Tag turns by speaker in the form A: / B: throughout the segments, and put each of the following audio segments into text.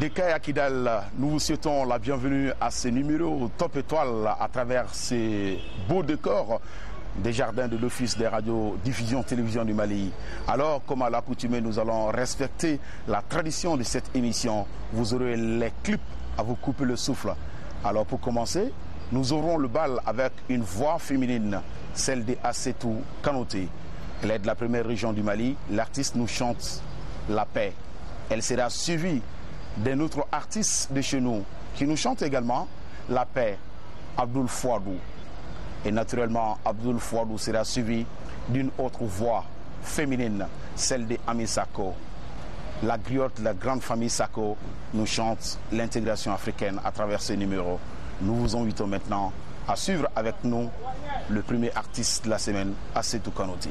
A: Dekay Akidal, nous vous souhaitons la bienvenue à ce numéro Top Étoile à travers ces beaux décors des jardins de l'Office des radios diffusion télévision du Mali. Alors, comme à l'accoutumée, nous allons respecter la tradition de cette émission. Vous aurez les clips à vous couper le souffle. Alors, pour commencer, nous aurons le bal avec une voix féminine, celle d'Assetou Kanoté. Elle est de la première région du Mali. L'artiste nous chante la paix. Elle sera suivie d'un autre artiste de chez nous qui nous chante également la paix, Abdul Fouadou. Et naturellement, Abdul Fouadou sera suivi d'une autre voix féminine, celle de Ami Sako. La griotte la grande famille Sako nous chante l'intégration africaine à travers ce numéro. Nous vous invitons maintenant à suivre avec nous le premier artiste de la semaine, Assetou Kanoti.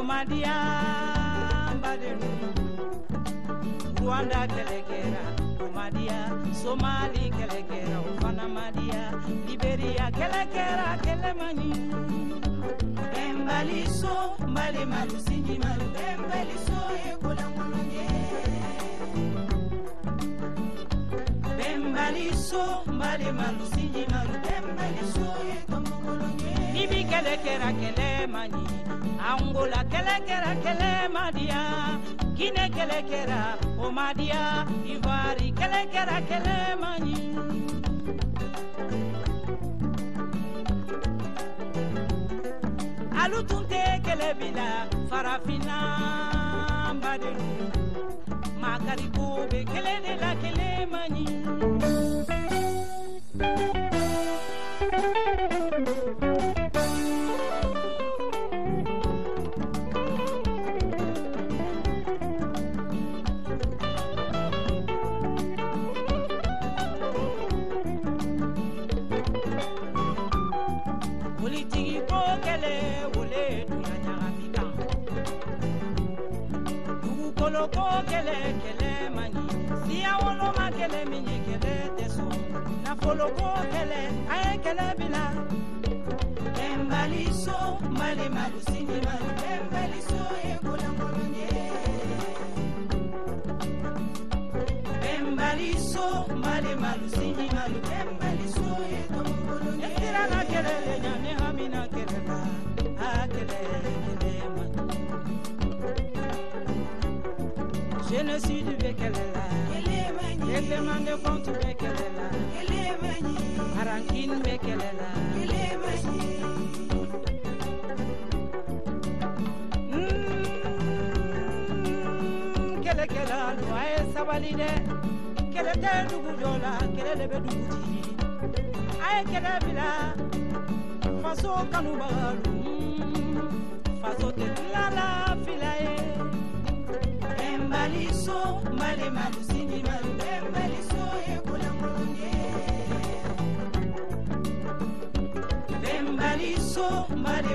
B: o ma diya balenu Rwanda kɛlɛ kɛra o ma diya Somali ma Liberia kɛlɛ kɛra kɛlɛ man ɲi malu sinji malu ekolankolo ye bembaliso mbale malu sinji malu ye angola kɛlɛ kɛra kɛlɛ ma diya kine kɛlɛ o ma diya ivoire kɛlɛ kɛra kɛlɛ man ɲi alu tun tɛ bila farafina badenu makariko bɛ kɛlɛ de la kɛlɛ man nafolo ko kɛlɛ a ye kɛlɛ bila malu sini malu ye kolankɔlɔn ye malu sini malu ye tɔmɔkolon ye sirana kɛlɛ le ɲa ne hamina kɛlɛ la a kɛlɛ kɛlɛ man génocide bɛ kɛlɛ la règlement de compte bɛ kɛlɛ sabali dɛ kɛlɛ tɛ dugu jɔ la kɛlɛ de bɛ dugu bila faso kanubagalu faso tɛ tilala fila ye. Bɛnbaliso mali malu sini malu bɛnbaliso ye kolankɔlɔn ye bɛnbaliso mali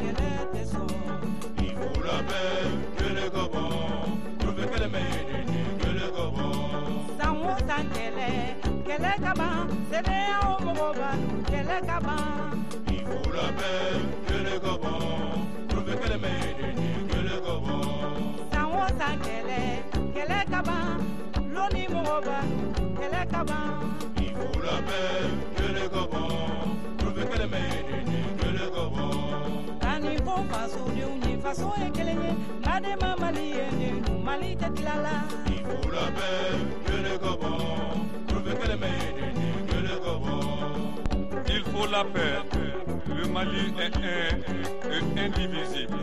B: kɛlɛ kɛlɛ ka ban seneya o mɔgɔ banu kɛlɛ ka ban
C: Il faut la paix, que le gabon, prouver que le mérite, que le
B: san o san kɛlɛ kɛlɛ ka ban loni mɔgɔ banu kɛlɛ ka ban
C: Il faut la paix, que le gabon, prouver que le mérite, que le gabon.
B: ani ko fasodenw ye faso ye kelen ye mali ye den mali tɛ
C: faut la le gabon, prouver
D: Faut la paix. Le Mali est un indivisible.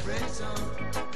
E: celebration.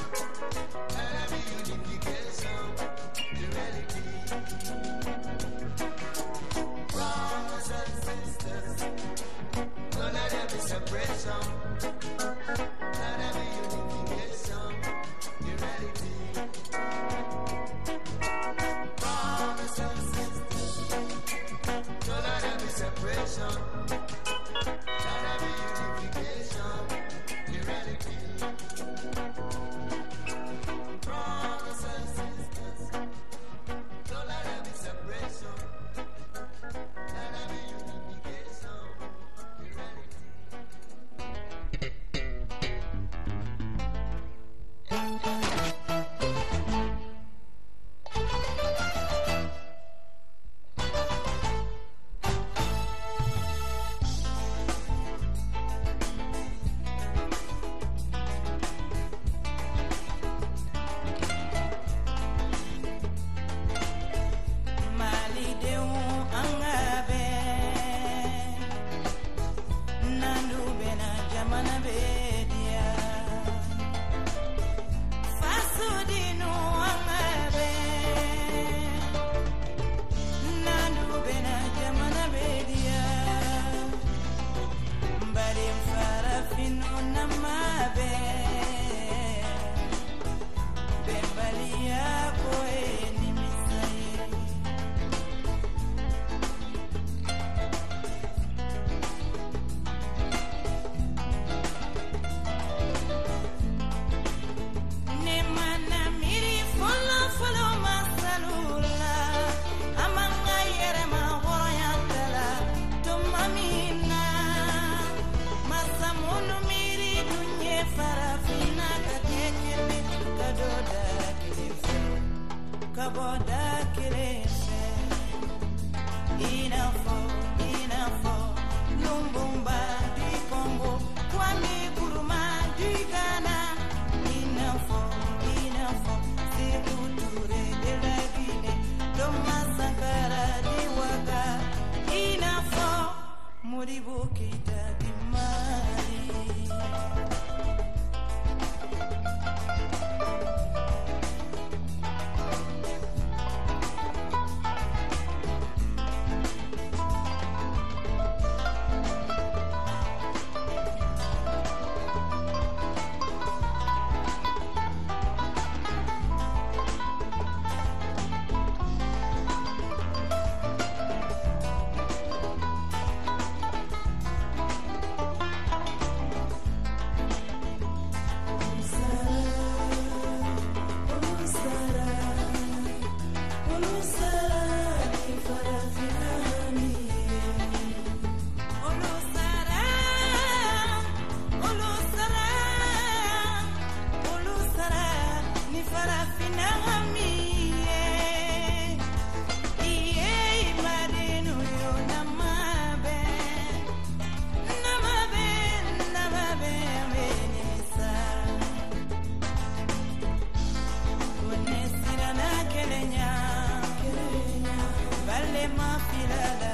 E: Mareno,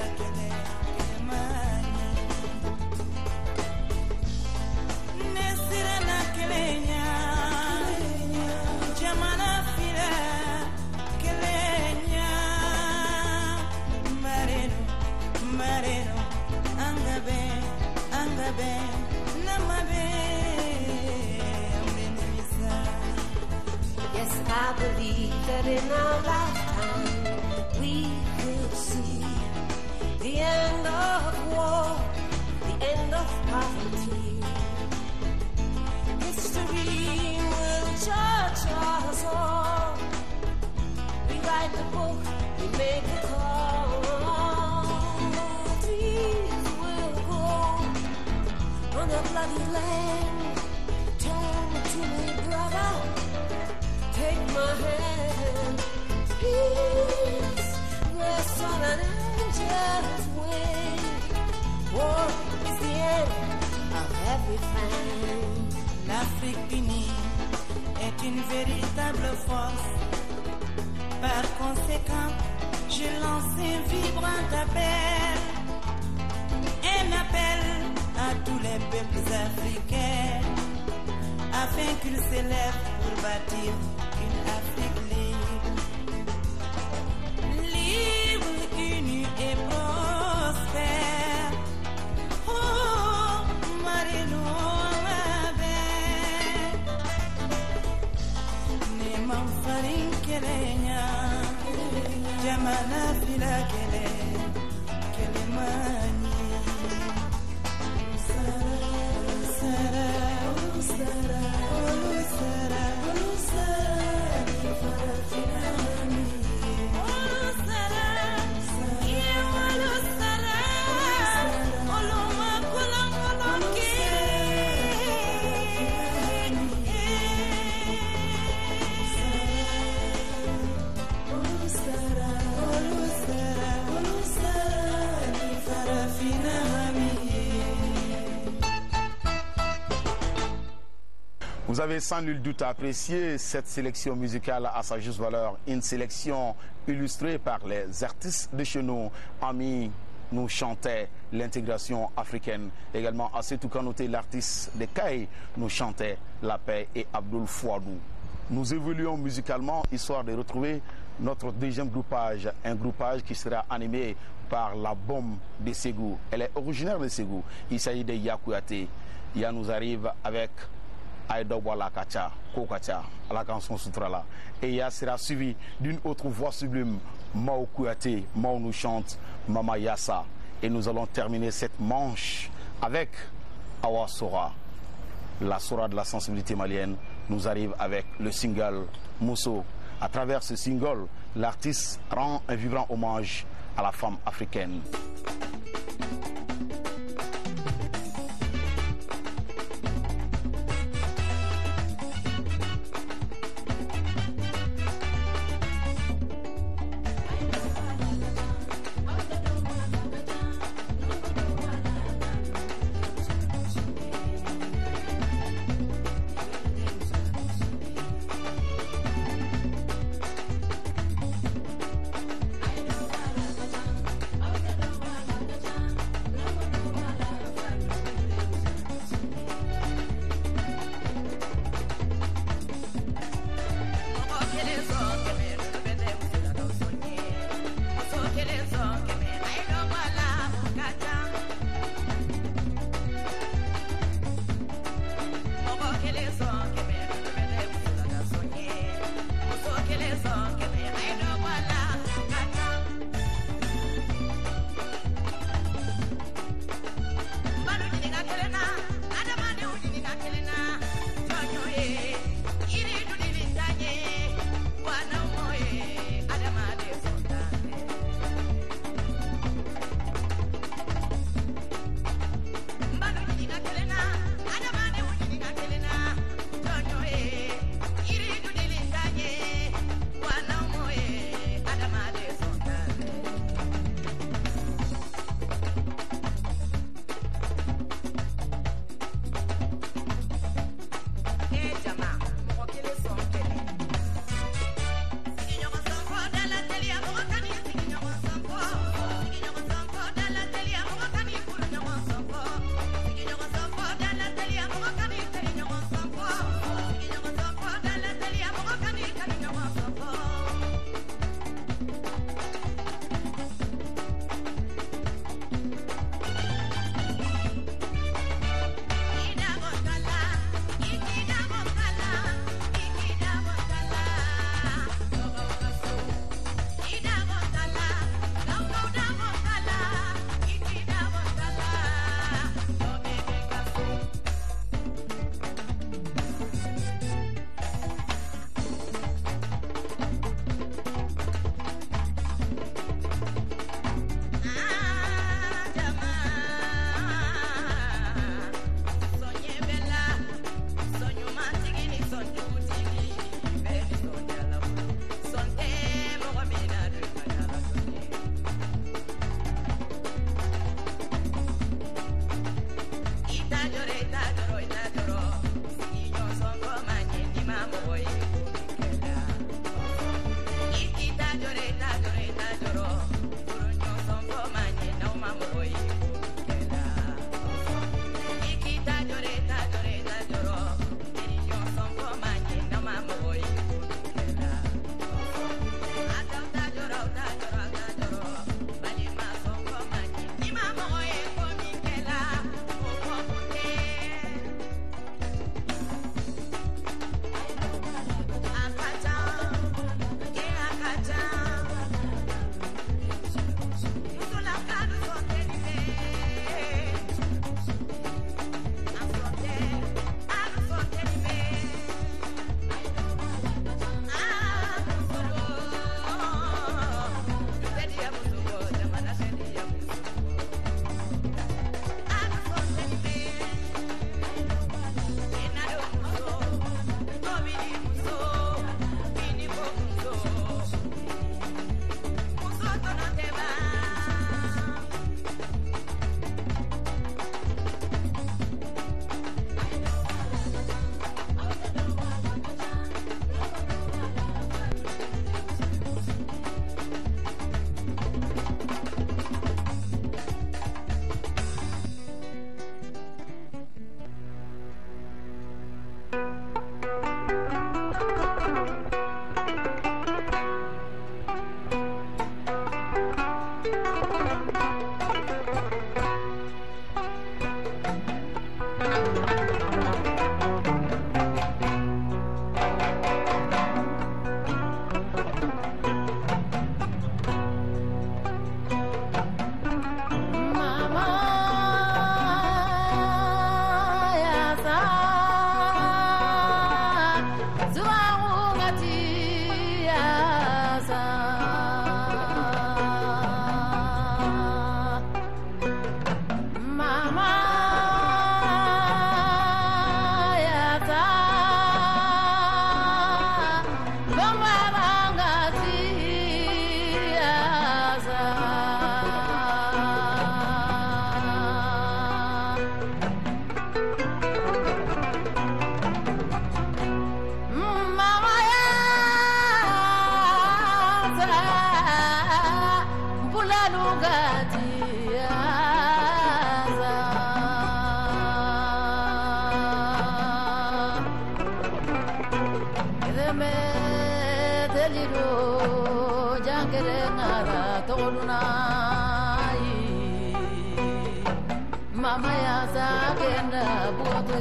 A: avez sans nul doute apprécié cette sélection musicale à sa juste valeur. Une sélection illustrée par les artistes de chez nous. Amis nous chantait l'intégration africaine. Également, Assetou Kanoté, l'artiste de Kaye, nous chantait la paix et Abdul Fouadou. Nous évoluons musicalement histoire de retrouver notre deuxième groupage, un groupage qui sera animé par la bombe de Ségou. Elle est originaire de Ségou. Il s'agit de Yakouyaté. Ya nous arrive avec Aïda Wala Kacha, Kokacha, à la canson Sutrala. Et ya sera suivi d'une autre voix sublime, Mao Kouyaté. Mao nous chante Mama Yassa. Et nous allons terminer cette manche avec Awa Sora. La Sora de la sensibilité malienne nous arrive avec le single Mousso. À travers ce single, l'artiste rend un vibrant hommage à la femme africaine.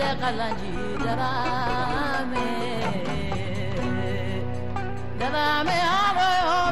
F: Kale kalanji darame, darame
G: aroyo.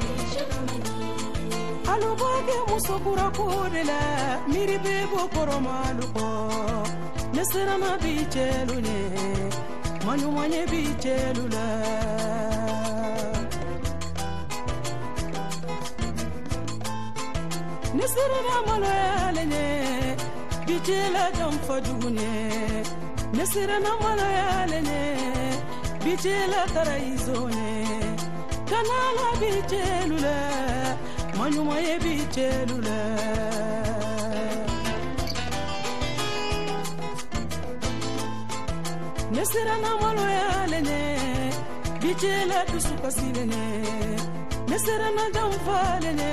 G: Bicelumani alubage musokura kodela miri be bo koromaluko nesirama bicelune manyumanye bicelula nesirana maloyalenye bicela janfa dugune nesirana maloyalenye bicela taraizone kanala bicelula manyuma ye bicelula nesirana maloyalenye bicela dusukasilenye nesirana janfalenye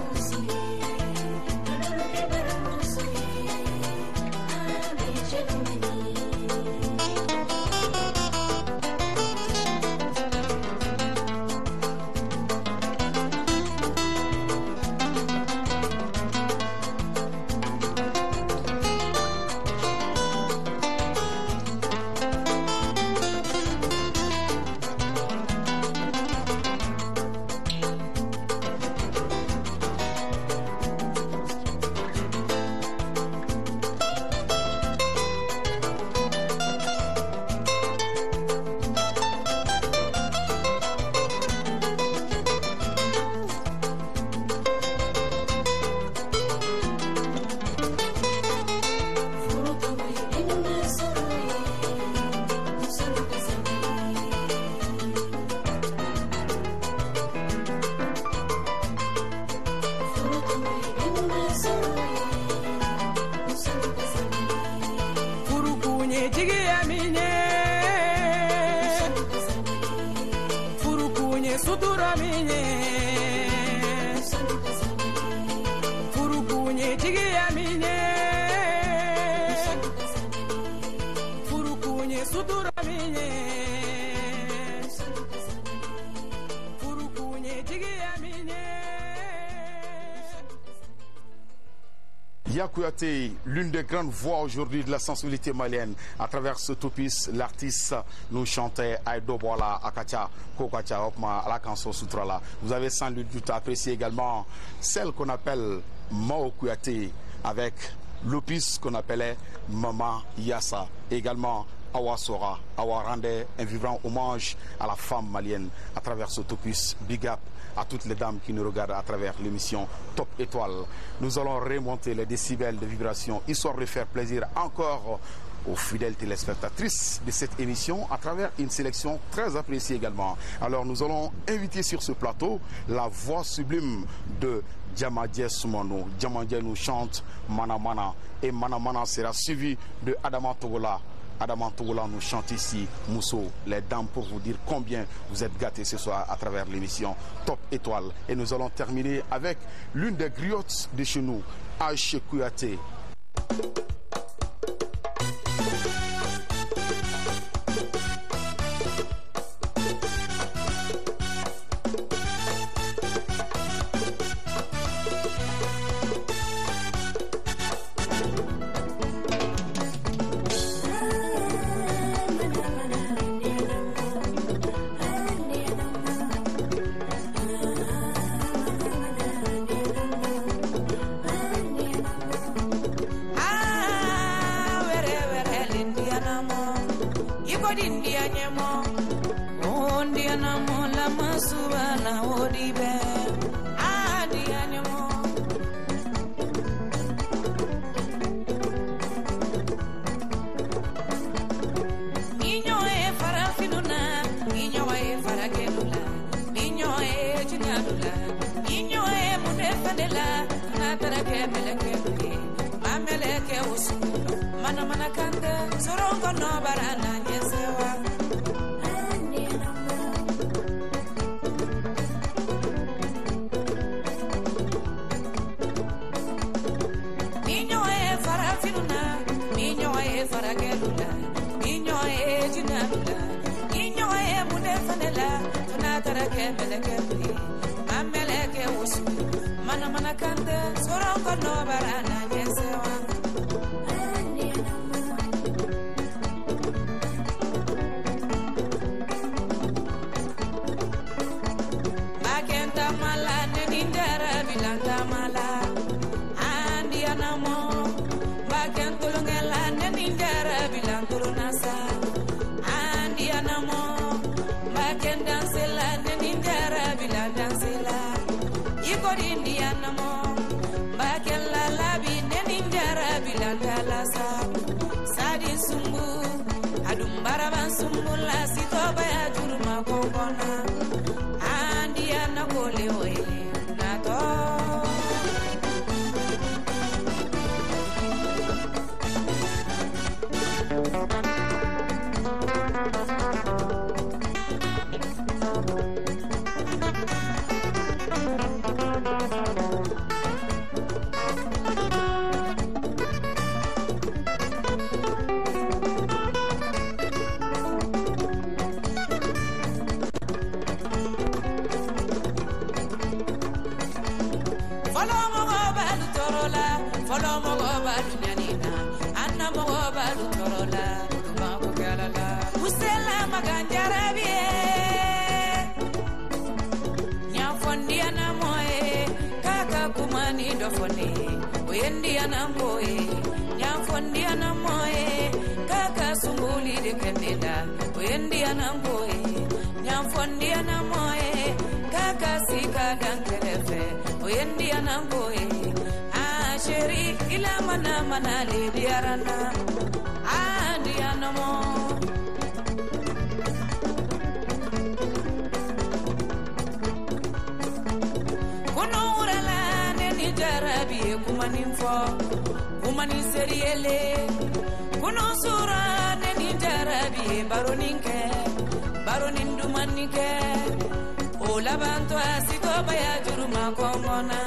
A: L'une des grandes voix aujourd'hui de la sensibilité malienne. À travers ce topis, l'artiste nous chantait Aïdo Bola, Akacha, Kokacha, Okma, Alakanso Sutrala. Vous avez sans doute apprécié également celle qu'on appelle Mao Kouyaté avec l'opus qu'on appelait Mama Yassa. Également Awa Sora, Awa rendait un vibrant hommage à la femme malienne à travers ce topus Big Up à toutes les dames qui nous regardent à travers l'émission Top Étoile. Nous allons remonter les décibels de vibration, histoire de faire plaisir encore aux fidèles téléspectatrices de cette émission à travers une sélection très appréciée également. Alors nous allons inviter sur ce plateau la voix sublime de Djamadje Soumano. Djamadje nous chante Mana Mana et Mana Mana sera suivi de Adama Togola. Adama Togola nous chante ici Mousso, les dames pour vous dire combien vous êtes gâtés ce soir à travers l'émission Top Étoile. Et nous allons terminer avec l'une des griottes de chez nous, Aïche Kouyaté.
E: la si to baya juruma mana le diarana andi anamo. Kuno urala ne ni jarabi kumani fo kumani seriele. Kuno sura ne ni jarabi baroninke baronin dumanike o labanto asito baya juruma
H: kongona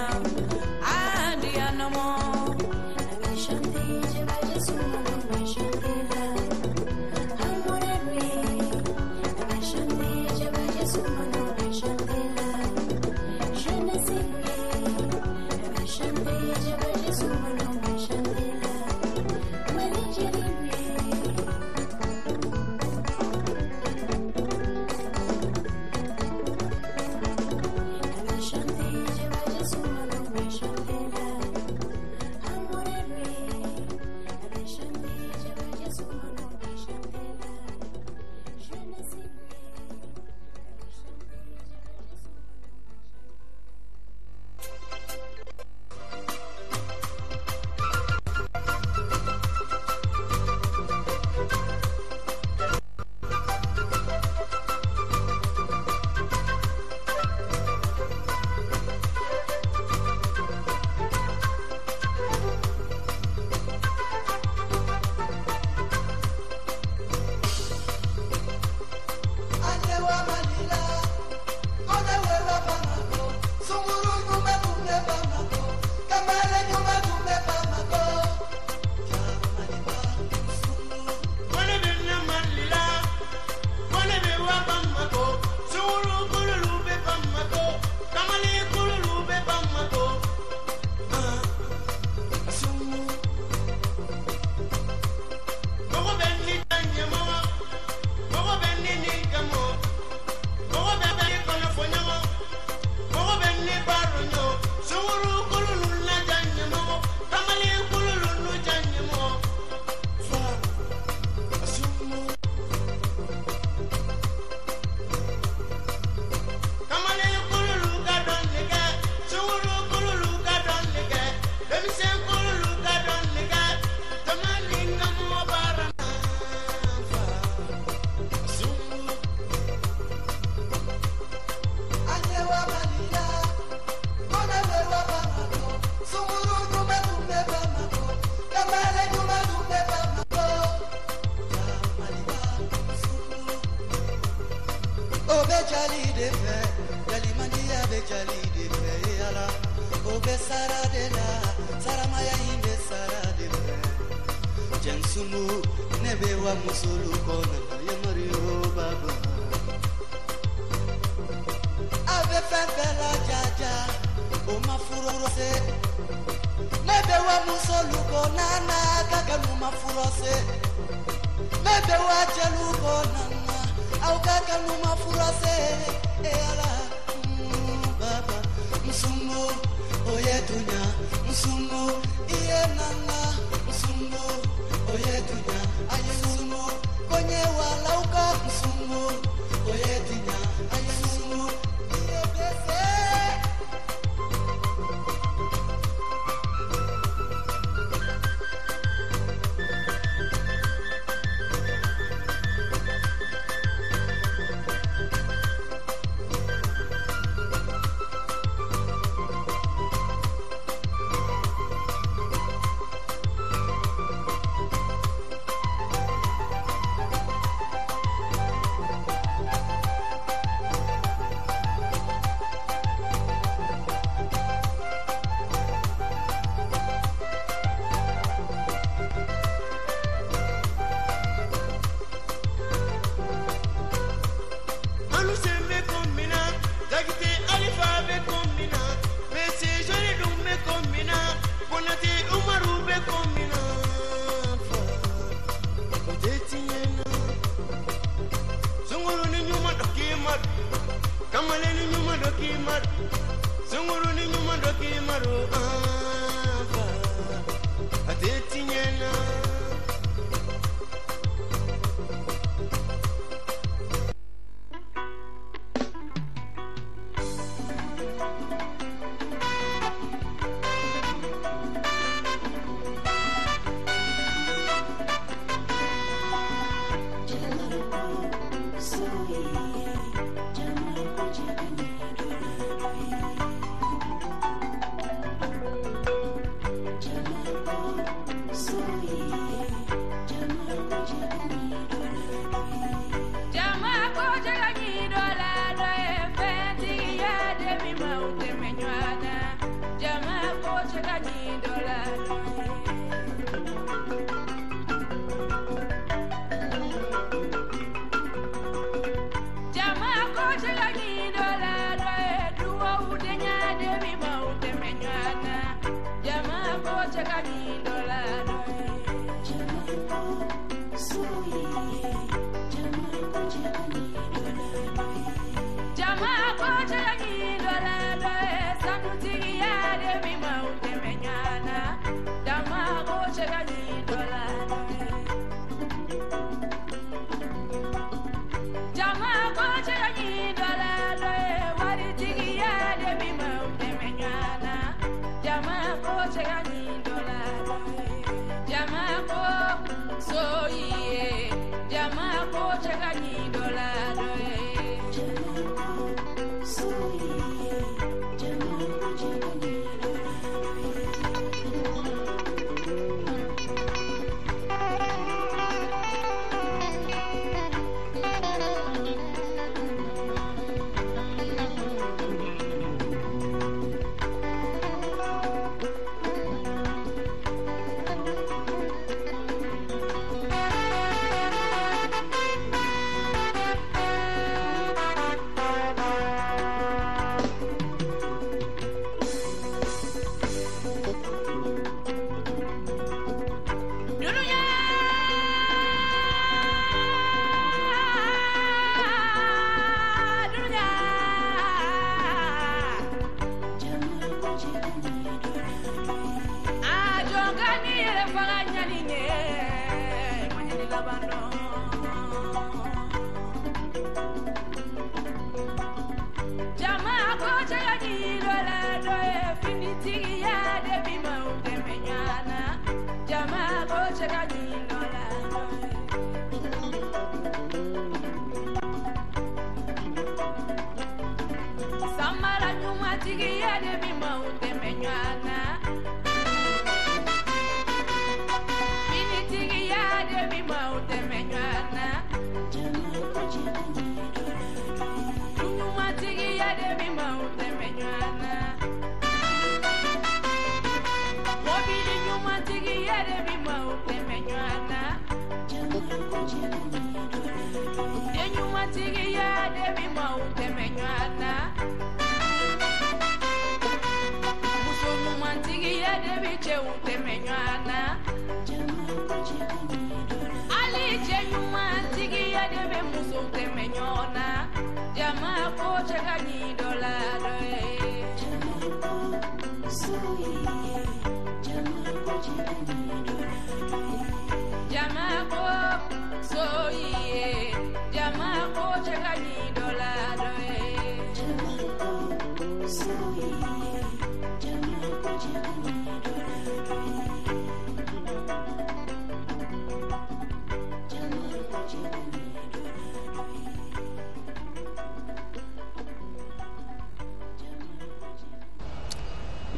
H: ko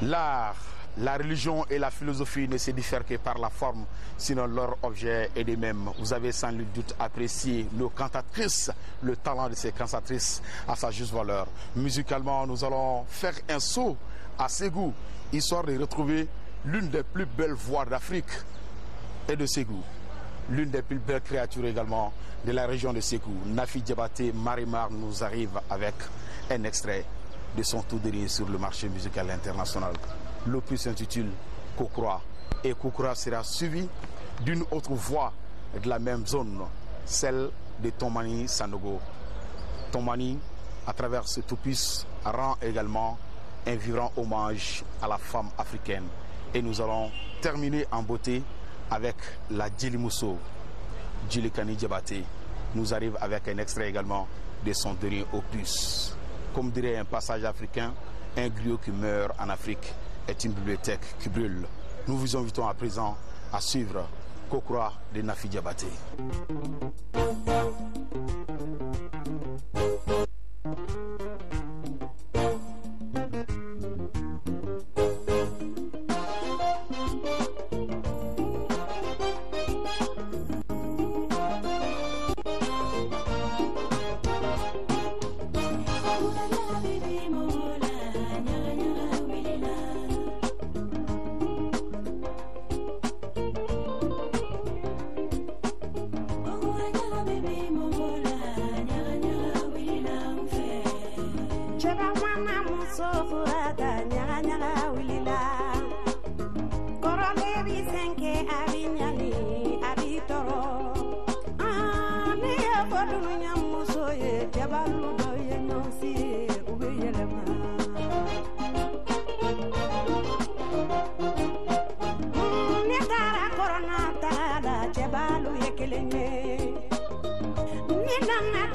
A: L'art, la religion et la philosophie ne se diffèrent que par la forme, sinon leur objet est des mêmes. Vous avez sans le doute apprécié nos cantatrices, le talent de ces cantatrices à sa juste valeur. Musicalement, nous allons faire un saut à Ségou, histoire de retrouver l'une des plus belles voix d'Afrique et de Ségou. L'une des plus belles créatures également de la région de Ségou. Nafi Diabaté Marimar nous arrive avec un extrait de son tout dernier sur le marché musical international. L'opus s'intitule Kokura et Kokura sera suivi d'une autre voix de la même zone, celle de Tomani Sanogo. Tomani, à travers cet opus, rend également un vibrant hommage à la femme africaine. Et nous allons terminer en beauté avec la Djilimuso, Djilikani Diabaté, nous arrive avec un extrait également de son dernier opus. Comme dirait un passage africain, un griot qui meurt en Afrique est une bibliothèque qui brûle. Nous vous invitons à présent à suivre Kokura de Nafi Diabaté.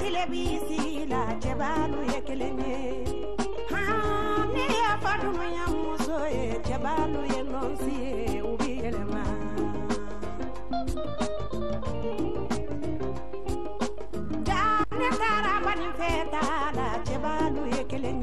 I: Nana tile b'i sigi la cɛbalu ye kelen ye Han, ne ye fɔdunuya muso ye cɛbalu ye nɔsi ye u bɛ yɛlɛma da ne taara baninfɛ taga la cɛbalu ye kelen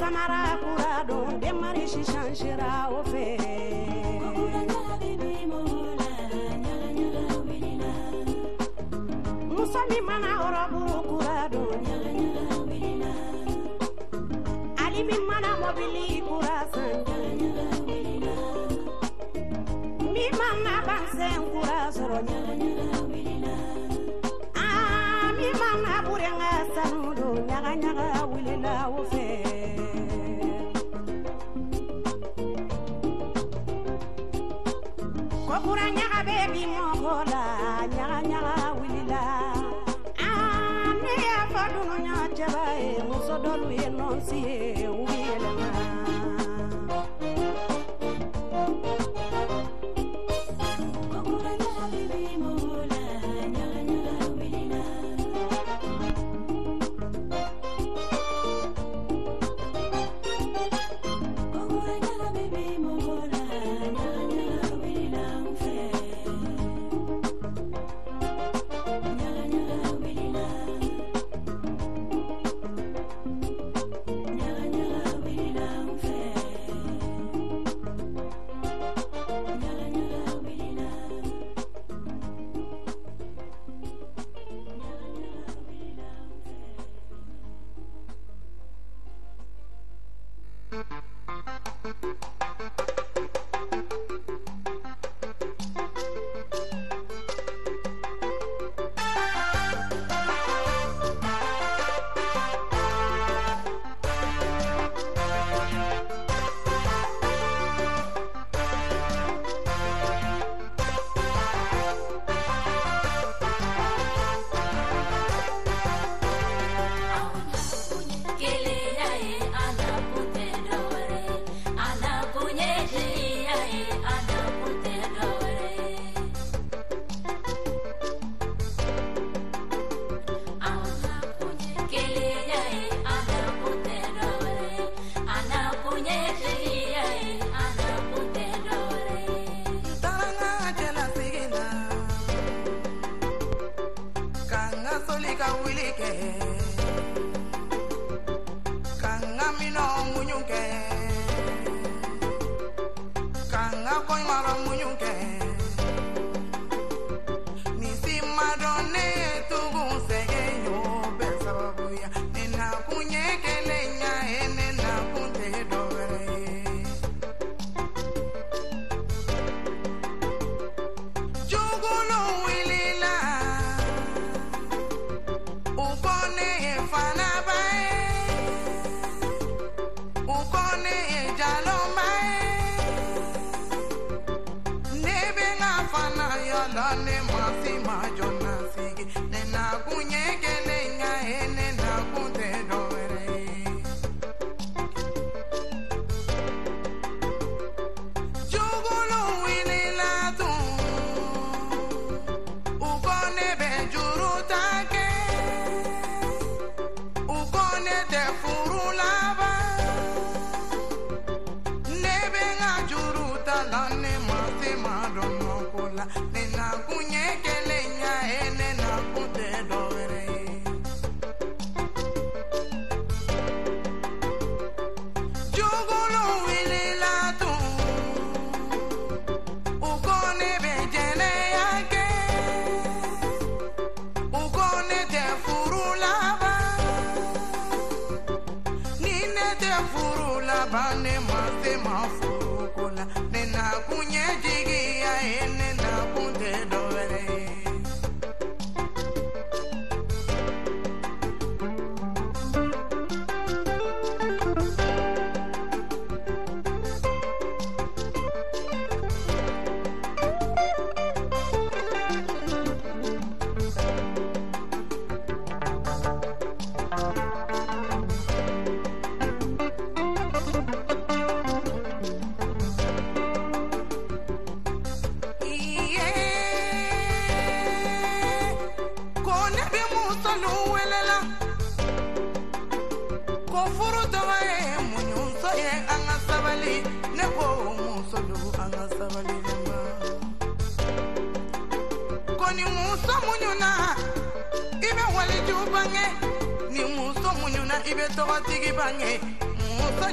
J: samara kura don denmari sisansera o fɛ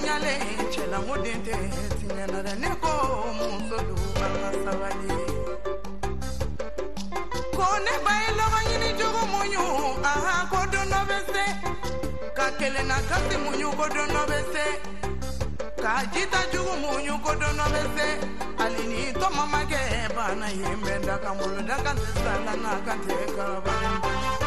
J: Ɲalen cɛlamuden tɛ tiɲɛna dɛ ne ko muso do an ka sabali ko ne ba aha ko don dɔ bɛ se kasi muɲu ko don dɔ bɛ se ka jita jugu muɲu ko don n'a kabalen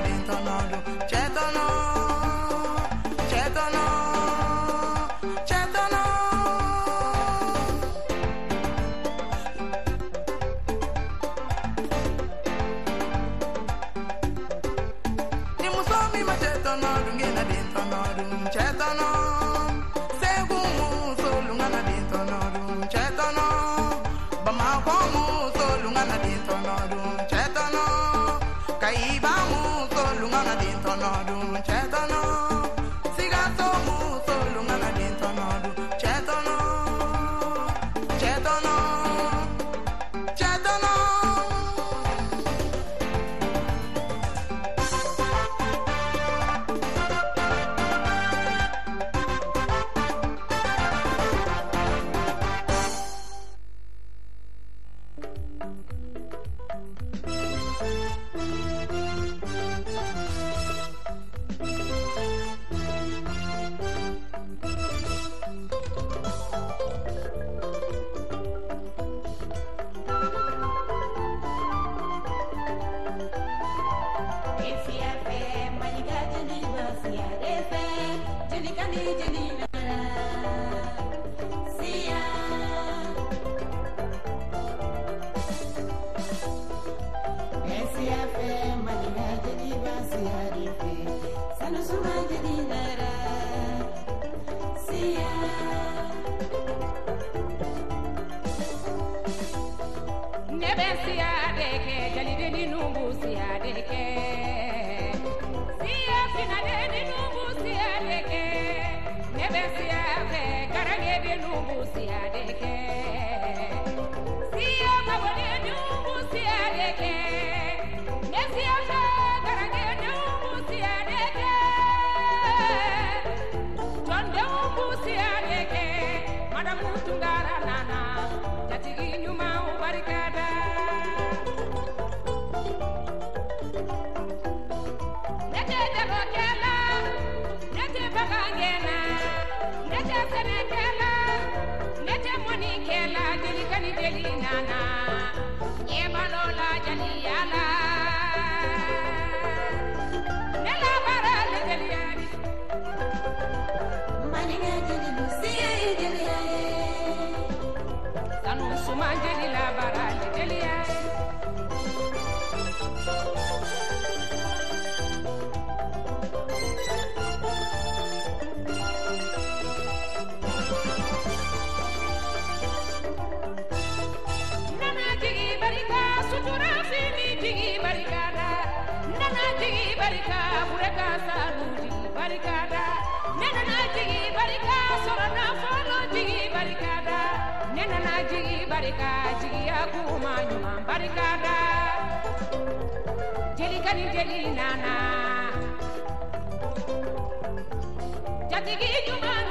J: du nge na din
F: ɲɛbalola jaliyala ne labara le jeliyari
K: Maninga jeli jeliya
F: barikada ne nana jigi barika sɔrɔ nafolo jigi barikada ne nana jigi barika jigiya kuma ɲuman barikada jelikani jeli nana.
H: Jatigi ɲumanu